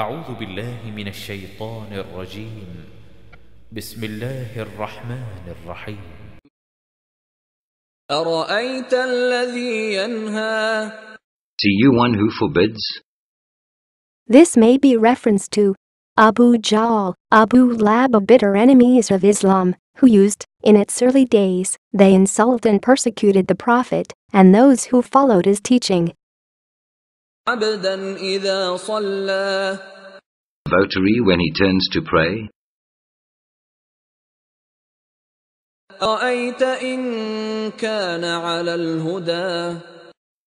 أعوذ بالله من الشيطان الرجيم بسم الله الرحمن الرحيم أرأيت الذي ينهى See you one who forbids? This may be reference to Abu Jahl, Abu Lahab are bitter enemies of Islam, who used, in its early days, they insulted and persecuted the Prophet and those who followed his teaching. Votary when he turns to pray.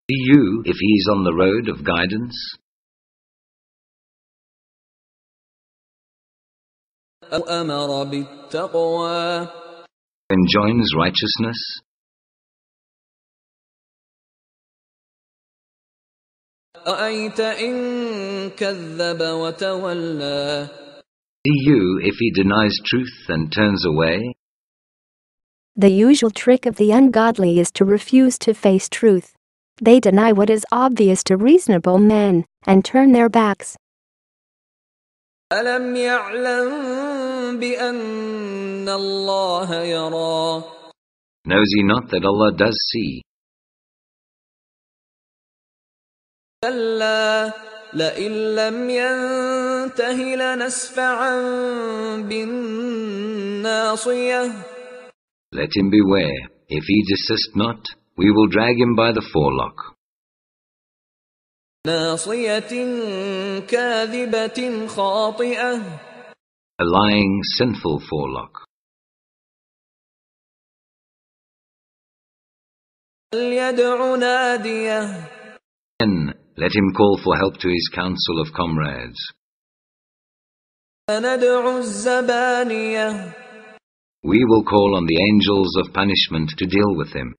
Do you if he is on the road of guidance? Enjoins righteousness. See you if he denies truth and turns away? The usual trick of the ungodly is to refuse to face truth. They deny what is obvious to reasonable men and turn their backs. ألم يعلم بأن الله يرى Knows he not that Allah does see? كلا لئن لم ينته لنسفعا بالناصية Let him beware. If he desist not, we will drag him by the forelock. ناصية كاذبة خاطئة A lying, sinful forelock. فليدع ناديه Let him call for help to his council of comrades. We will call on the angels of punishment to deal with him.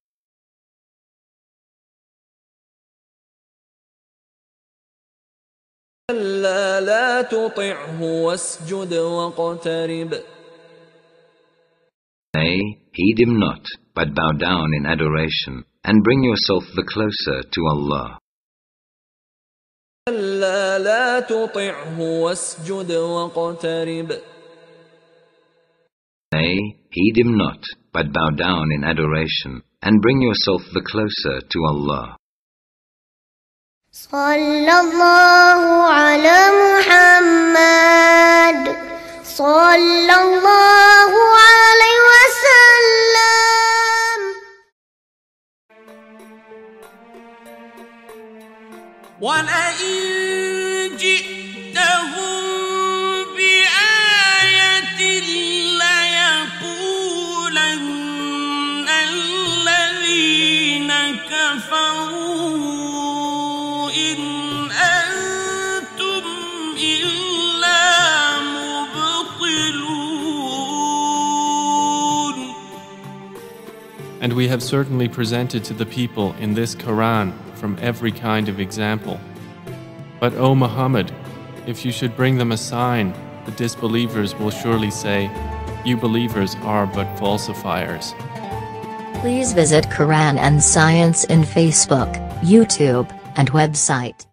Nay, heed him not, but bow down in adoration, and bring yourself the closer to Allah. كلا لا تطعه واسجد واقترب Nay, heed him not, but bow down in adoration, and bring yourself the closer to Allah. صلى الله على محمد صلى الله عليه ولئن جئتهم بآية ليقولن الذين كفروا We have certainly presented to the people in this Quran from every kind of example. But O Muhammad, if you should bring them a sign, the disbelievers will surely say, You believers are but falsifiers. Please visit Quran and Science in Facebook, YouTube, and website.